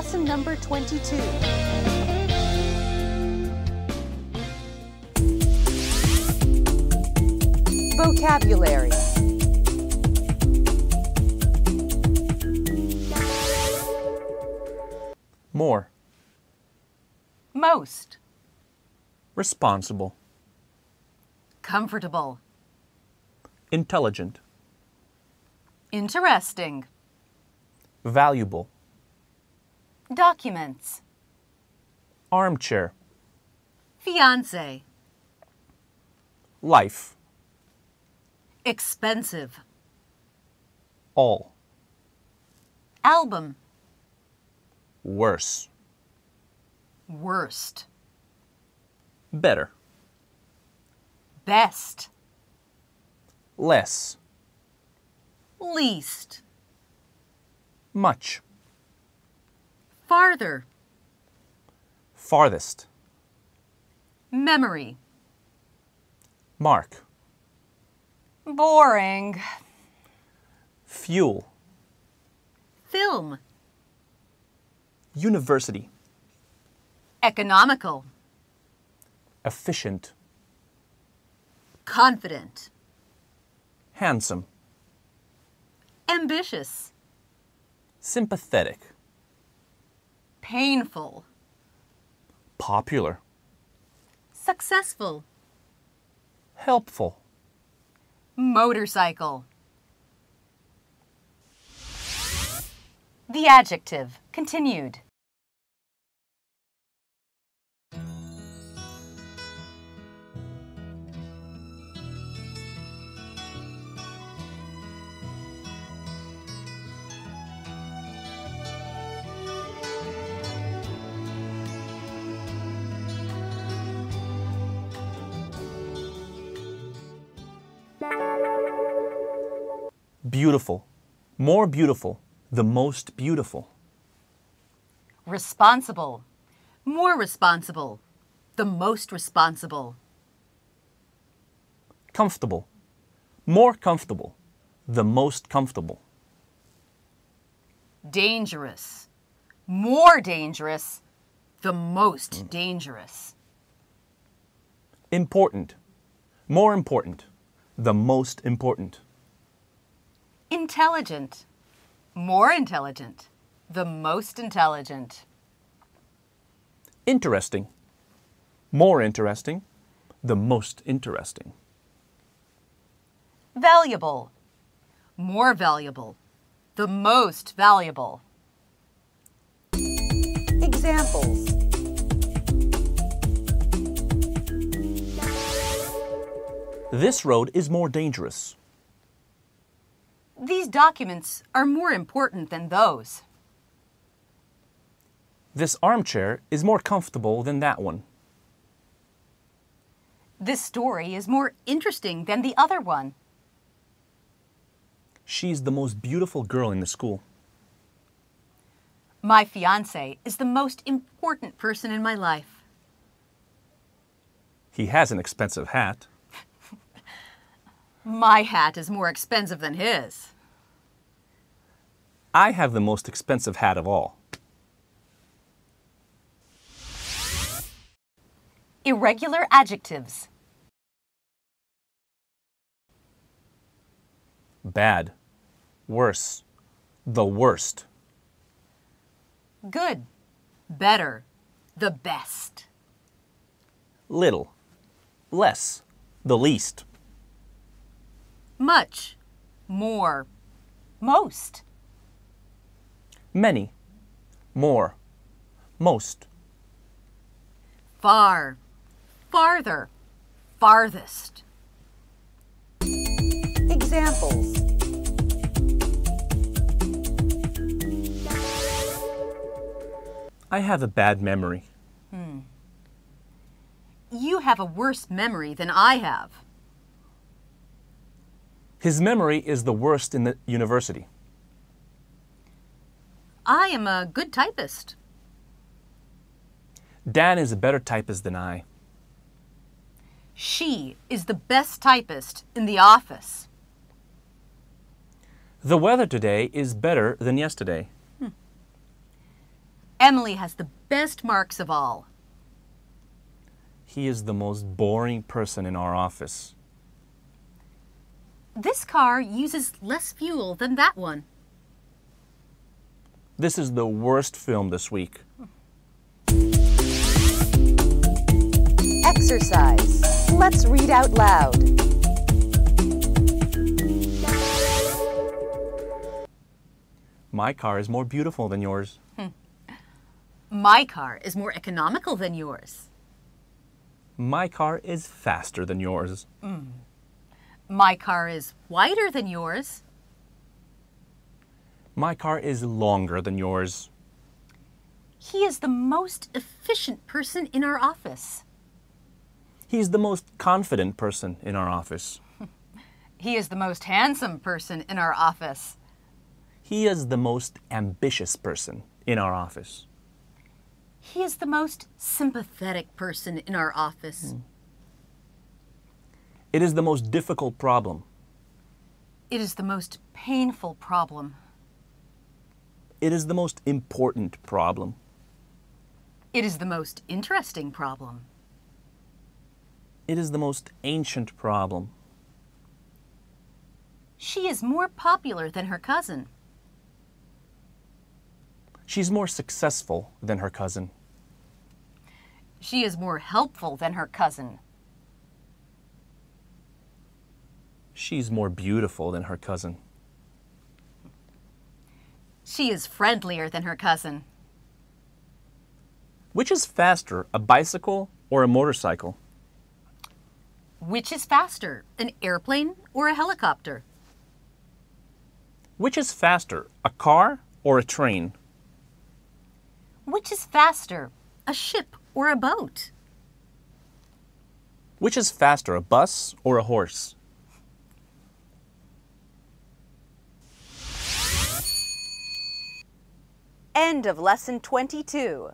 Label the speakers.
Speaker 1: lesson number 22. Vocabulary.
Speaker 2: More.
Speaker 3: Most.
Speaker 2: Responsible.
Speaker 3: Comfortable.
Speaker 2: Intelligent.
Speaker 3: Interesting.
Speaker 2: Valuable.
Speaker 3: Documents.
Speaker 2: Armchair.
Speaker 3: Fiance.
Speaker 2: Life.
Speaker 3: Expensive.
Speaker 2: All.
Speaker 3: Album.
Speaker 2: Worse.
Speaker 3: Worst.
Speaker 2: Better.
Speaker 3: Best.
Speaker 2: Less.
Speaker 3: Least.
Speaker 2: Much.
Speaker 3: Farther.
Speaker 2: Farthest.
Speaker 3: Memory.
Speaker 2: Mark.
Speaker 3: Boring.
Speaker 2: Fuel.
Speaker 3: Film.
Speaker 2: University.
Speaker 3: Economical.
Speaker 2: Efficient.
Speaker 3: Confident.
Speaker 2: Handsome.
Speaker 3: Ambitious.
Speaker 2: Sympathetic.
Speaker 3: Painful.
Speaker 2: Popular.
Speaker 3: Successful.
Speaker 2: Helpful.
Speaker 3: Motorcycle. The adjective. Continued.
Speaker 2: Beautiful. More beautiful. The most beautiful.
Speaker 3: Responsible. More responsible. The most responsible.
Speaker 2: Comfortable. More comfortable. The most comfortable.
Speaker 3: Dangerous. More dangerous. The most hmm. dangerous.
Speaker 2: Important. More important. The most important.
Speaker 3: Intelligent. More intelligent. The most intelligent.
Speaker 2: Interesting. More interesting. The most interesting.
Speaker 3: Valuable. More valuable. The most valuable.
Speaker 1: Examples.
Speaker 2: This road is more dangerous.
Speaker 3: These documents are more important than those.
Speaker 2: This armchair is more comfortable than that one.
Speaker 3: This story is more interesting than the other one.
Speaker 2: She's the most beautiful girl in the school.
Speaker 3: My fiance is the most important person in my life.
Speaker 2: He has an expensive hat.
Speaker 3: My hat is more expensive than his.
Speaker 2: I have the most expensive hat of all.
Speaker 3: Irregular adjectives.
Speaker 2: Bad. Worse. The worst.
Speaker 3: Good. Better. The best.
Speaker 2: Little. Less. The least.
Speaker 3: Much. More. Most.
Speaker 2: Many. More. Most.
Speaker 3: Far. Farther. Farthest.
Speaker 1: Examples.
Speaker 2: I have a bad memory. Hmm.
Speaker 3: You have a worse memory than I have.
Speaker 2: His memory is the worst in the university.
Speaker 3: I am a good typist.
Speaker 2: Dan is a better typist than I.
Speaker 3: She is the best typist in the office.
Speaker 2: The weather today is better than yesterday. Hmm.
Speaker 3: Emily has the best marks of all.
Speaker 2: He is the most boring person in our office.
Speaker 3: This car uses less fuel than that one.
Speaker 2: This is the worst film this week.
Speaker 1: Exercise. Let's read out loud.
Speaker 2: My car is more beautiful than yours. Hmm.
Speaker 3: My car is more economical than yours.
Speaker 2: My car is faster than yours. Hmm.
Speaker 3: My car is wider than yours.
Speaker 2: My car is longer than yours.
Speaker 3: He is the most efficient person in our office.
Speaker 2: He's the most confident person in our office.
Speaker 3: He is the most handsome person in our office.
Speaker 2: He is the most ambitious person in our office.
Speaker 3: He is the most sympathetic person in our office. Hmm.
Speaker 2: It is the most difficult problem.
Speaker 3: It is the most painful problem.
Speaker 2: It is the most important problem.
Speaker 3: It is the most interesting problem.
Speaker 2: It is the most ancient problem.
Speaker 3: She is more popular than her cousin.
Speaker 2: She's more successful than her cousin.
Speaker 3: She is more helpful than her cousin.
Speaker 2: She's more beautiful than her cousin.
Speaker 3: She is friendlier than her cousin.
Speaker 2: Which is faster, a bicycle or a motorcycle?
Speaker 3: Which is faster, an airplane or a helicopter?
Speaker 2: Which is faster, a car or a train?
Speaker 3: Which is faster, a ship or a boat?
Speaker 2: Which is faster, a bus or a horse?
Speaker 1: End of lesson 22.